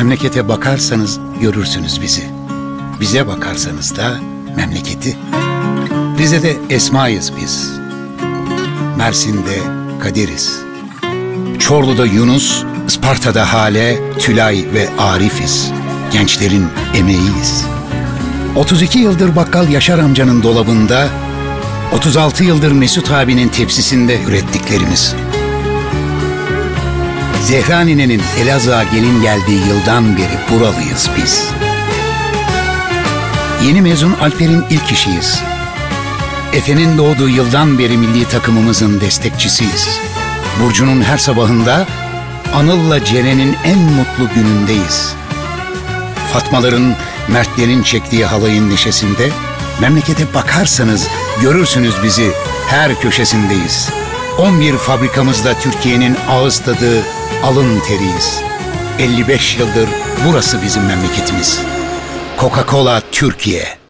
Memlekete bakarsanız görürsünüz bizi. Bize bakarsanız da memleketi. Rize'de Esma'yız biz. Mersin'de Kadir'iz. Çorlu'da Yunus, Isparta'da Hale, Tülay ve Arif'iz. Gençlerin emeğiyiz. 32 yıldır bakkal Yaşar amcanın dolabında, 36 yıldır Mesut abinin tepsisinde ürettiklerimiz. Zehra ninenin Elazığ'a gelin geldiği yıldan beri buralıyız biz. Yeni mezun Alper'in ilk kişiyiz. Efe'nin doğduğu yıldan beri milli takımımızın destekçisiyiz. Burcu'nun her sabahında Anıl'la Ceren'in en mutlu günündeyiz. Fatmaların, Mertlerin çektiği halayın neşesinde memlekete bakarsanız görürsünüz bizi her köşesindeyiz. 11 fabrikamızda Türkiye'nin ağız tadı, alın teriyiz. 55 yıldır burası bizim memleketimiz. Coca-Cola Türkiye.